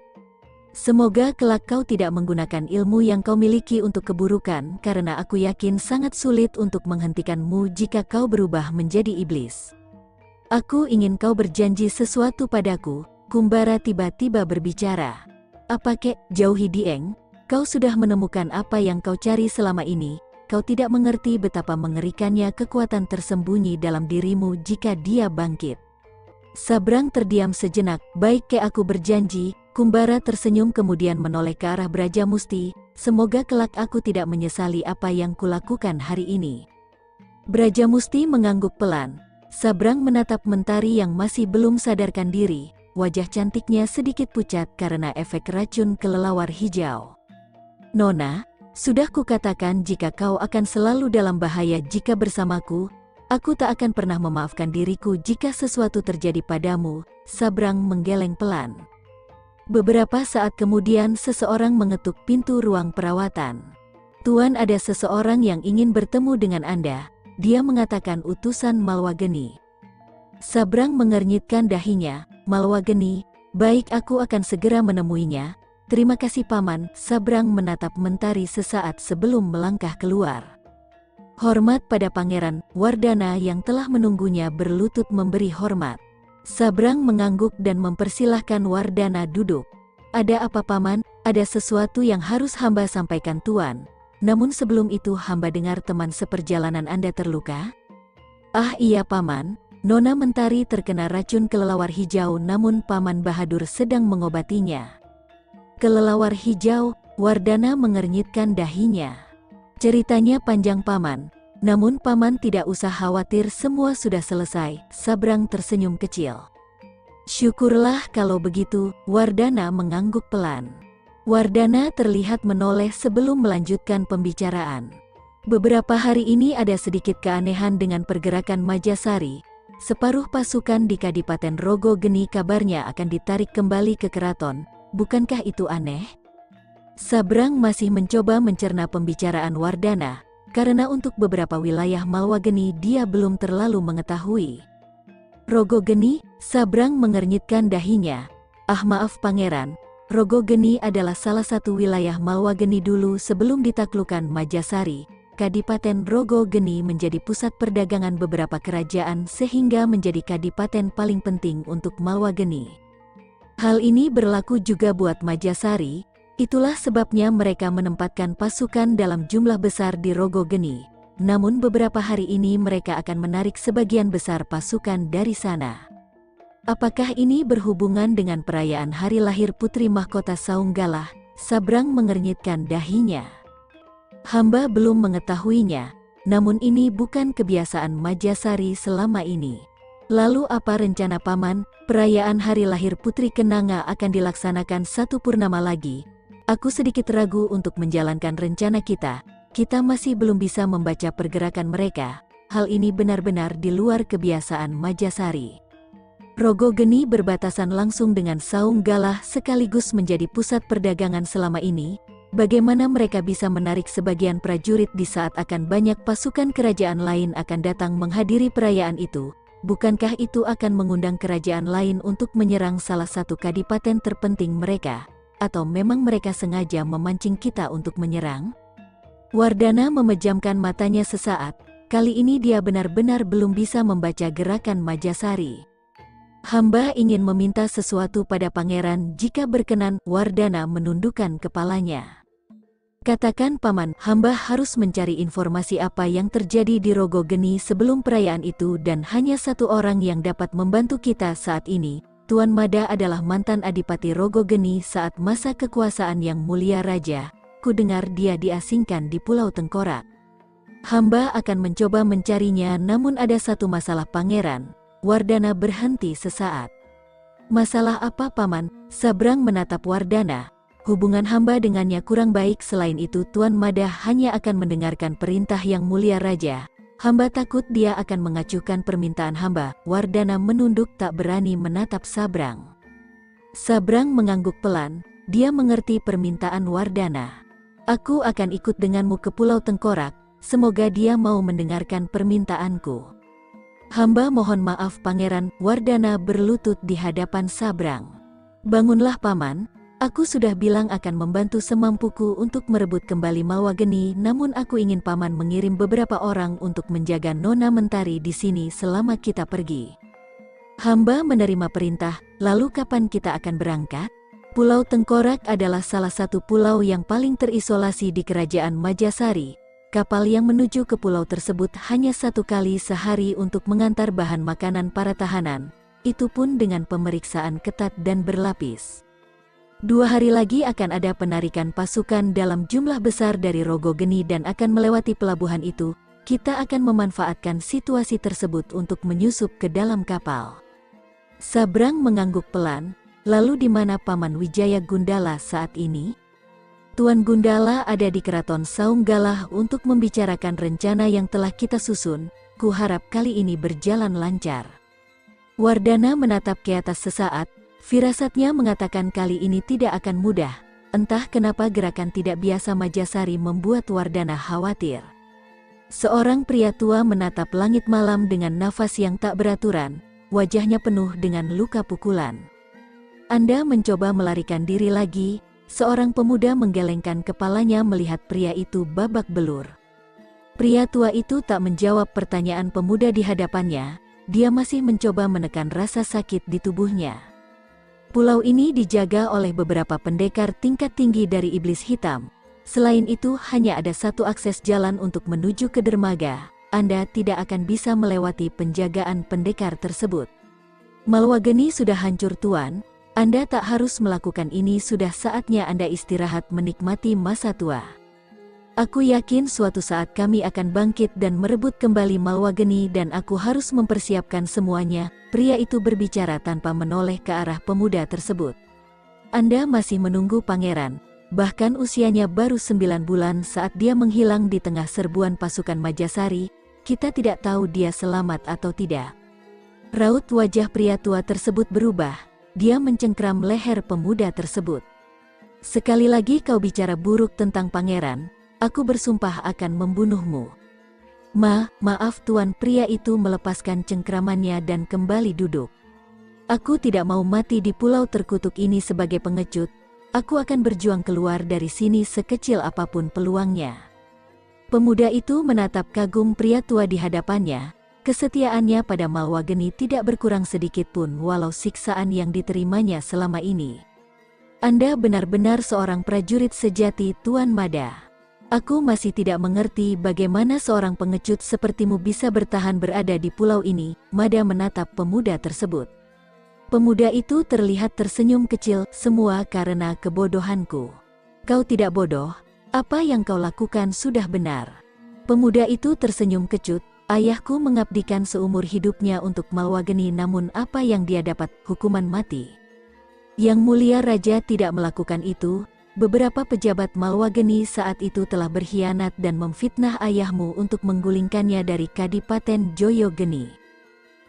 Semoga kelak kau tidak menggunakan ilmu yang kau miliki untuk keburukan karena aku yakin sangat sulit untuk menghentikanmu jika kau berubah menjadi iblis. Aku ingin kau berjanji sesuatu padaku, Kumbara tiba-tiba berbicara. Apa kek, jauhi Dieng, kau sudah menemukan apa yang kau cari selama ini, kau tidak mengerti betapa mengerikannya kekuatan tersembunyi dalam dirimu jika dia bangkit. Sabrang terdiam sejenak, baik ke aku berjanji, Kumbara tersenyum kemudian menoleh ke arah Braja Musti, semoga kelak aku tidak menyesali apa yang kulakukan hari ini. Braja Musti mengangguk pelan, Sabrang menatap mentari yang masih belum sadarkan diri, wajah cantiknya sedikit pucat karena efek racun kelelawar hijau. Nona, sudah kukatakan jika kau akan selalu dalam bahaya jika bersamaku, aku tak akan pernah memaafkan diriku jika sesuatu terjadi padamu, Sabrang menggeleng pelan. Beberapa saat kemudian seseorang mengetuk pintu ruang perawatan. Tuan ada seseorang yang ingin bertemu dengan Anda, dia mengatakan utusan Malwageni. Sabrang mengernyitkan dahinya, Malwageni, baik aku akan segera menemuinya, terima kasih paman, Sabrang menatap mentari sesaat sebelum melangkah keluar. Hormat pada pangeran, Wardana yang telah menunggunya berlutut memberi hormat. Sabrang mengangguk dan mempersilahkan Wardana duduk. Ada apa paman? Ada sesuatu yang harus hamba sampaikan tuan. Namun sebelum itu hamba dengar teman seperjalanan Anda terluka? Ah iya paman, Nona Mentari terkena racun kelelawar hijau namun paman Bahadur sedang mengobatinya. Kelelawar hijau, Wardana mengernyitkan dahinya. Ceritanya panjang paman, namun paman tidak usah khawatir semua sudah selesai, Sabrang tersenyum kecil. Syukurlah kalau begitu, Wardana mengangguk pelan. Wardana terlihat menoleh sebelum melanjutkan pembicaraan. Beberapa hari ini ada sedikit keanehan dengan pergerakan Majasari. Separuh pasukan di Kadipaten Rogo Geni kabarnya akan ditarik kembali ke keraton. Bukankah itu aneh? Sabrang masih mencoba mencerna pembicaraan Wardana, karena untuk beberapa wilayah Malwageni dia belum terlalu mengetahui. Rogo Geni, Sabrang mengernyitkan dahinya. Ah maaf pangeran, Rogo Geni adalah salah satu wilayah Malwageni dulu sebelum ditaklukkan Majasari. Kadipaten Rogo Geni menjadi pusat perdagangan beberapa kerajaan sehingga menjadi kadipaten paling penting untuk Malwageni. Hal ini berlaku juga buat Majasari, itulah sebabnya mereka menempatkan pasukan dalam jumlah besar di Rogo Geni. Namun beberapa hari ini mereka akan menarik sebagian besar pasukan dari sana. Apakah ini berhubungan dengan perayaan hari lahir putri mahkota Saunggalah? Sabrang mengernyitkan dahinya. Hamba belum mengetahuinya, namun ini bukan kebiasaan Majasari selama ini. Lalu apa rencana paman? Perayaan hari lahir putri Kenanga akan dilaksanakan satu purnama lagi. Aku sedikit ragu untuk menjalankan rencana kita. Kita masih belum bisa membaca pergerakan mereka. Hal ini benar-benar di luar kebiasaan Majasari. Rogo Geni berbatasan langsung dengan Saung Galah sekaligus menjadi pusat perdagangan selama ini, bagaimana mereka bisa menarik sebagian prajurit di saat akan banyak pasukan kerajaan lain akan datang menghadiri perayaan itu, bukankah itu akan mengundang kerajaan lain untuk menyerang salah satu kadipaten terpenting mereka, atau memang mereka sengaja memancing kita untuk menyerang? Wardana memejamkan matanya sesaat, kali ini dia benar-benar belum bisa membaca gerakan Majasari. Hamba ingin meminta sesuatu pada pangeran jika berkenan, Wardana menundukkan kepalanya. Katakan paman, hamba harus mencari informasi apa yang terjadi di Rogo Geni sebelum perayaan itu dan hanya satu orang yang dapat membantu kita saat ini. Tuan Mada adalah mantan Adipati Rogo Geni saat masa kekuasaan yang mulia Raja. Ku dengar dia diasingkan di Pulau Tengkorak. Hamba akan mencoba mencarinya namun ada satu masalah pangeran. Wardana berhenti sesaat. Masalah apa paman? Sabrang menatap Wardana. Hubungan hamba dengannya kurang baik selain itu Tuan Mada hanya akan mendengarkan perintah yang mulia Raja. Hamba takut dia akan mengacuhkan permintaan hamba. Wardana menunduk tak berani menatap Sabrang. Sabrang mengangguk pelan, dia mengerti permintaan Wardana. Aku akan ikut denganmu ke Pulau Tengkorak, semoga dia mau mendengarkan permintaanku. Hamba mohon maaf Pangeran, Wardana berlutut di hadapan Sabrang. Bangunlah Paman, Aku sudah bilang akan membantu semampuku untuk merebut kembali Malwageni namun aku ingin paman mengirim beberapa orang untuk menjaga Nona Mentari di sini selama kita pergi. Hamba menerima perintah, lalu kapan kita akan berangkat? Pulau Tengkorak adalah salah satu pulau yang paling terisolasi di kerajaan Majasari. Kapal yang menuju ke pulau tersebut hanya satu kali sehari untuk mengantar bahan makanan para tahanan, itu pun dengan pemeriksaan ketat dan berlapis. Dua hari lagi akan ada penarikan pasukan dalam jumlah besar dari Rogo Geni dan akan melewati pelabuhan itu. Kita akan memanfaatkan situasi tersebut untuk menyusup ke dalam kapal. Sabrang mengangguk pelan, lalu di mana Paman Wijaya Gundala saat ini? Tuan Gundala ada di keraton Saunggalah untuk membicarakan rencana yang telah kita susun, ku harap kali ini berjalan lancar. Wardana menatap ke atas sesaat, Firasatnya mengatakan kali ini tidak akan mudah, entah kenapa gerakan tidak biasa Majasari membuat Wardana khawatir. Seorang pria tua menatap langit malam dengan nafas yang tak beraturan, wajahnya penuh dengan luka pukulan. Anda mencoba melarikan diri lagi, seorang pemuda menggelengkan kepalanya melihat pria itu babak belur. Pria tua itu tak menjawab pertanyaan pemuda di hadapannya, dia masih mencoba menekan rasa sakit di tubuhnya. Pulau ini dijaga oleh beberapa pendekar tingkat tinggi dari iblis hitam. Selain itu hanya ada satu akses jalan untuk menuju ke dermaga. Anda tidak akan bisa melewati penjagaan pendekar tersebut. Malwageni sudah hancur tuan, Anda tak harus melakukan ini sudah saatnya Anda istirahat menikmati masa tua. Aku yakin suatu saat kami akan bangkit dan merebut kembali Malwageni dan aku harus mempersiapkan semuanya, pria itu berbicara tanpa menoleh ke arah pemuda tersebut. Anda masih menunggu pangeran, bahkan usianya baru sembilan bulan saat dia menghilang di tengah serbuan pasukan Majasari, kita tidak tahu dia selamat atau tidak. Raut wajah pria tua tersebut berubah, dia mencengkram leher pemuda tersebut. Sekali lagi kau bicara buruk tentang pangeran, Aku bersumpah akan membunuhmu. Ma, maaf tuan pria itu melepaskan cengkramannya dan kembali duduk. Aku tidak mau mati di pulau terkutuk ini sebagai pengecut. Aku akan berjuang keluar dari sini sekecil apa pun peluangnya. Pemuda itu menatap kagum pria tua di hadapannya. Kesetiaannya pada Malwageni tidak berkurang sedikit pun walau siksaan yang diterimanya selama ini. Anda benar-benar seorang prajurit sejati Tuan Mada. Aku masih tidak mengerti bagaimana seorang pengecut sepertimu bisa bertahan berada di pulau ini, Mada menatap pemuda tersebut. Pemuda itu terlihat tersenyum kecil, semua karena kebodohanku. Kau tidak bodoh, apa yang kau lakukan sudah benar. Pemuda itu tersenyum kecut, ayahku mengabdikan seumur hidupnya untuk Malwageni namun apa yang dia dapat, hukuman mati. Yang mulia raja tidak melakukan itu, Beberapa pejabat Malwageni saat itu telah berkhianat dan memfitnah ayahmu untuk menggulingkannya dari Kadipaten Joyogeni.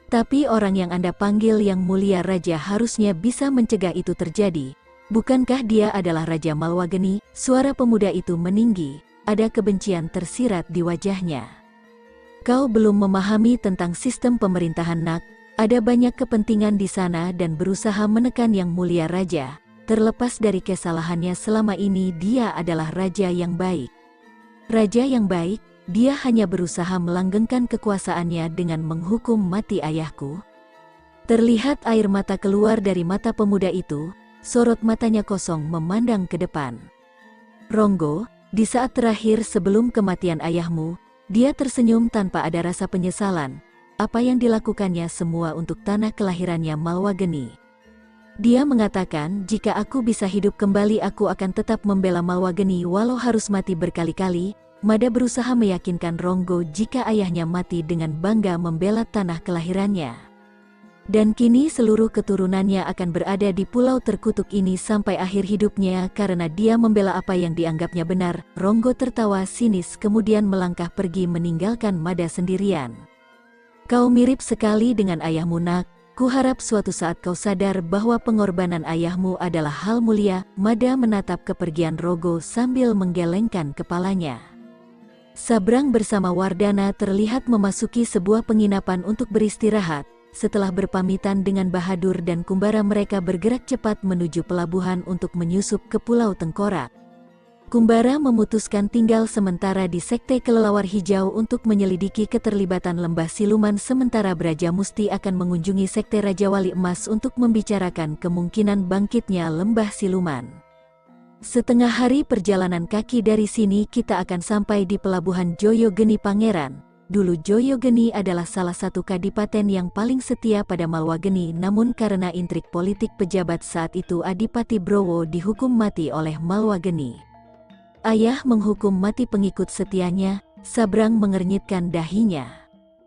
Tapi orang yang Anda panggil yang mulia raja harusnya bisa mencegah itu terjadi. Bukankah dia adalah Raja Malwageni? Suara pemuda itu meninggi, ada kebencian tersirat di wajahnya. Kau belum memahami tentang sistem pemerintahan Nak, ada banyak kepentingan di sana dan berusaha menekan yang mulia raja, Terlepas dari kesalahannya selama ini dia adalah raja yang baik. Raja yang baik, dia hanya berusaha melanggengkan kekuasaannya dengan menghukum mati ayahku. Terlihat air mata keluar dari mata pemuda itu, sorot matanya kosong memandang ke depan. Ronggo, di saat terakhir sebelum kematian ayahmu, dia tersenyum tanpa ada rasa penyesalan, apa yang dilakukannya semua untuk tanah kelahirannya Malwageni. Dia mengatakan jika aku bisa hidup kembali aku akan tetap membela Malwageni walau harus mati berkali-kali. Mada berusaha meyakinkan Ronggo jika ayahnya mati dengan bangga membela tanah kelahirannya. Dan kini seluruh keturunannya akan berada di pulau terkutuk ini sampai akhir hidupnya karena dia membela apa yang dianggapnya benar. Ronggo tertawa sinis kemudian melangkah pergi meninggalkan Mada sendirian. Kau mirip sekali dengan ayahmu nak, Kuharap suatu saat kau sadar bahwa pengorbanan ayahmu adalah hal mulia. Mada menatap kepergian Rogo sambil menggelengkan kepalanya. Sabrang bersama Wardana terlihat memasuki sebuah penginapan untuk beristirahat. Setelah berpamitan dengan Bahadur dan Kumbara mereka bergerak cepat menuju pelabuhan untuk menyusup ke Pulau Tengkorak. Kumbara memutuskan tinggal sementara di Sekte Kelelawar Hijau untuk menyelidiki keterlibatan lembah siluman sementara Braja Musti akan mengunjungi Sekte Raja Wali Emas untuk membicarakan kemungkinan bangkitnya lembah siluman. Setengah hari perjalanan kaki dari sini kita akan sampai di pelabuhan Joyo Geni Pangeran. Dulu Joyo Geni adalah salah satu kadipaten yang paling setia pada Malwageni namun karena intrik politik pejabat saat itu Adipati Browo dihukum mati oleh Malwageni. Ayah menghukum mati pengikut setianya, Sabrang mengernyitkan dahinya.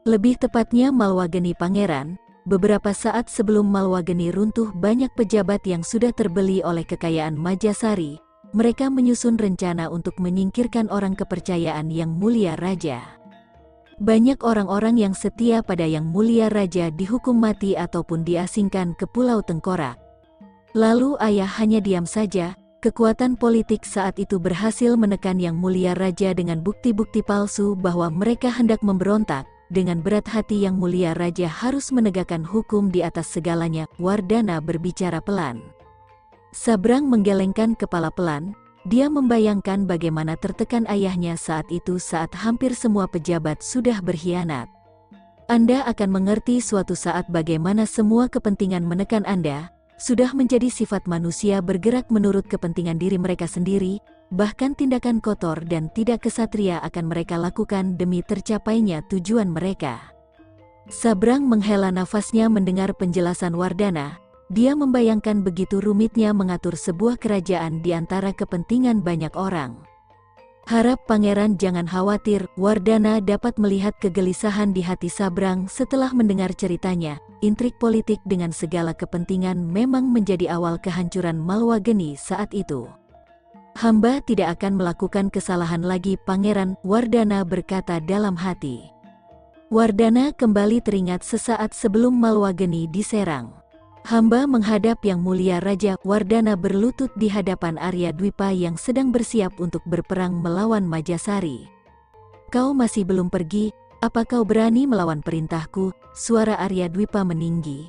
Lebih tepatnya Malwageni Pangeran, beberapa saat sebelum Malwageni runtuh banyak pejabat yang sudah terbeli oleh kekayaan Majasari, mereka menyusun rencana untuk menyingkirkan orang kepercayaan yang mulia raja. Banyak orang-orang yang setia pada yang mulia raja dihukum mati ataupun diasingkan ke Pulau Tengkorak. Lalu ayah hanya diam saja, Kekuatan politik saat itu berhasil menekan Yang Mulia Raja dengan bukti-bukti palsu bahwa mereka hendak memberontak. Dengan berat hati Yang Mulia Raja harus menegakkan hukum di atas segalanya. Wardana berbicara pelan. Sabrang menggelengkan kepala pelan. Dia membayangkan bagaimana tertekan ayahnya saat itu saat hampir semua pejabat sudah berkhianat. Anda akan mengerti suatu saat bagaimana semua kepentingan menekan Anda, sudah menjadi sifat manusia bergerak menurut kepentingan diri mereka sendiri, bahkan tindakan kotor dan tidak kesatria akan mereka lakukan demi tercapainya tujuan mereka. Sabrang menghela nafasnya mendengar penjelasan Wardana, dia membayangkan begitu rumitnya mengatur sebuah kerajaan di antara kepentingan banyak orang. Harap pangeran jangan khawatir, Wardana dapat melihat kegelisahan di hati Sabrang setelah mendengar ceritanya. Intrik politik dengan segala kepentingan memang menjadi awal kehancuran Malwageni saat itu. Hamba tidak akan melakukan kesalahan lagi pangeran, Wardana berkata dalam hati. Wardana kembali teringat sesaat sebelum Malwageni diserang. Hamba menghadap Yang Mulia Raja Wardana berlutut di hadapan Arya Dwipa yang sedang bersiap untuk berperang melawan Majasari. Kau masih belum pergi, apa kau berani melawan perintahku? Suara Arya Dwipa meninggi.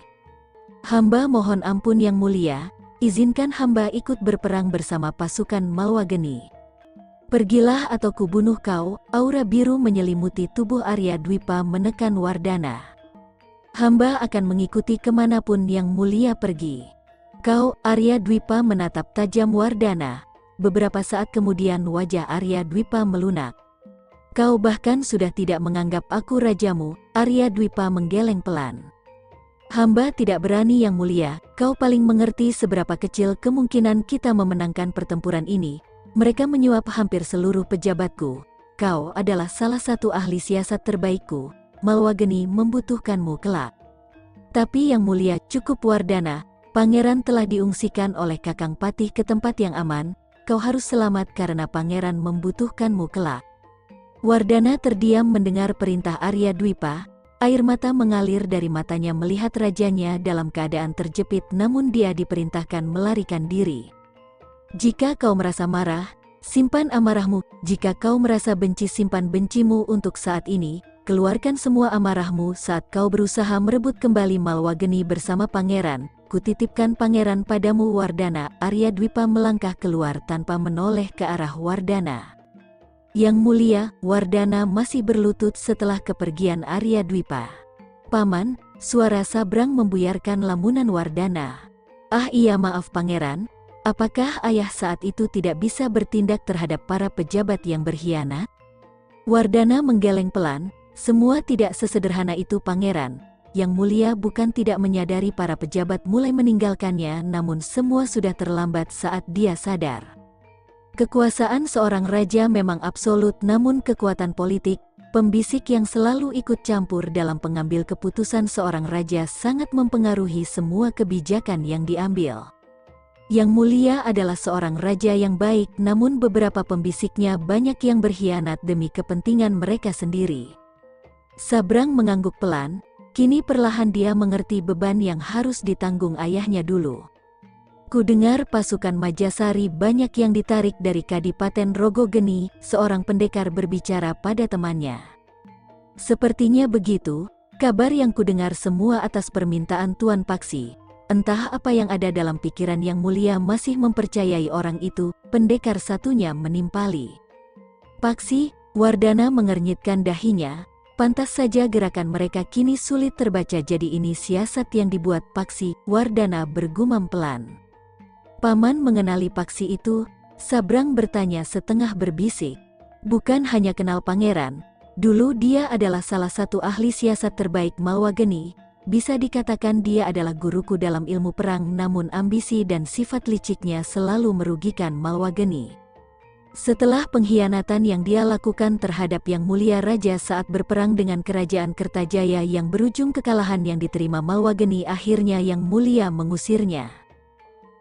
Hamba mohon ampun Yang Mulia, izinkan hamba ikut berperang bersama pasukan Malwageni. Pergilah atau kubunuh kau, aura biru menyelimuti tubuh Arya Dwipa menekan Wardana. Hamba akan mengikuti ke mana pun yang mulia pergi. Kau, Arya Dwipa menatap tajam Wardana. Beberapa saat kemudian wajah Arya Dwipa melunak. Kau bahkan sudah tidak menganggap aku rajamu, Arya Dwipa menggeleng pelan. Hamba tidak berani yang mulia, kau paling mengerti seberapa kecil kemungkinan kita memenangkan pertempuran ini. Mereka menyuap hampir seluruh pejabatku. Kau adalah salah satu ahli siasat terbaikku, Malwageni membutuhkanmu kelak. Tapi yang mulia cukup Wardana, pangeran telah diungsikan oleh Kakang Patih ke tempat yang aman, kau harus selamat karena pangeran membutuhkanmu kelak. Wardana terdiam mendengar perintah Arya Dwipa, air mata mengalir dari matanya melihat rajanya dalam keadaan terjepit namun dia diperintahkan melarikan diri. Jika kau merasa marah, simpan amarahmu, jika kau merasa benci simpan bencimu untuk saat ini, Keluarkan semua amarahmu saat kau berusaha merebut kembali Malwageni bersama pangeran. Kutitipkan pangeran padamu Wardana. Arya Dwipa melangkah keluar tanpa menoleh ke arah Wardana. Yang mulia, Wardana masih berlutut setelah kepergian Arya Dwipa. Paman, suara Sabrang membuyarkan lamunan Wardana. Ah iya maaf pangeran, apakah ayah saat itu tidak bisa bertindak terhadap para pejabat yang berkhianat? Wardana menggeleng pelan, semua tidak sesederhana itu pangeran. Yang Mulia bukan tidak menyadari para pejabat mulai meninggalkannya namun semua sudah terlambat saat dia sadar. Kekuasaan seorang raja memang absolut namun kekuatan politik, pembisik yang selalu ikut campur dalam pengambil keputusan seorang raja sangat mempengaruhi semua kebijakan yang diambil. Yang Mulia adalah seorang raja yang baik namun beberapa pembisiknya banyak yang berkhianat demi kepentingan mereka sendiri. Sabrang mengangguk pelan, Kini perlahan dia mengerti beban yang harus ditanggung ayahnya dulu. Ku dengar pasukan Majasari banyak yang ditarik dari Kadipaten Rogogeni, seorang pendekar berbicara pada temannya. Sepertinya begitu, kabar yang kudengar semua atas permintaan Tuan Paksi. Entah apa yang ada dalam pikiran yang mulia masih mempercayai orang itu, pendekar satunya menimpali. Paksi, Wardana mengernyitkan dahinya, Pantas saja gerakan mereka kini sulit terbaca jadi ini siasat yang dibuat Paksi, Wardana bergumam pelan. Paman mengenali Paksi itu, Sabrang bertanya setengah berbisik. Bukan hanya kenal pangeran, dulu dia adalah salah satu ahli siasat terbaik Malwageni, bisa dikatakan dia adalah guruku dalam ilmu perang namun ambisi dan sifat liciknya selalu merugikan Malwageni. Setelah pengkhianatan yang dia lakukan terhadap Yang Mulia Raja saat berperang dengan Kerajaan Kertajaya yang berujung kekalahan yang diterima Malwageni akhirnya Yang Mulia mengusirnya.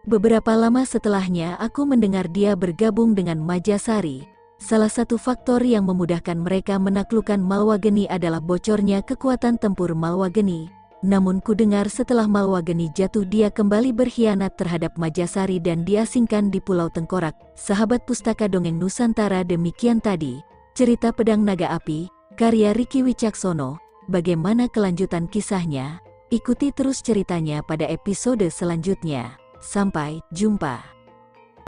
Beberapa lama setelahnya aku mendengar dia bergabung dengan Majasari. Salah satu faktor yang memudahkan mereka menaklukkan Malwageni adalah bocornya kekuatan tempur Malwageni, namun ku dengar setelah Malwageni jatuh dia kembali berkhianat terhadap Majasari dan diasingkan di Pulau Tengkorak. Sahabat Pustaka Dongeng Nusantara demikian tadi, cerita Pedang Naga Api, karya Riki Wicaksono, bagaimana kelanjutan kisahnya? Ikuti terus ceritanya pada episode selanjutnya. Sampai jumpa.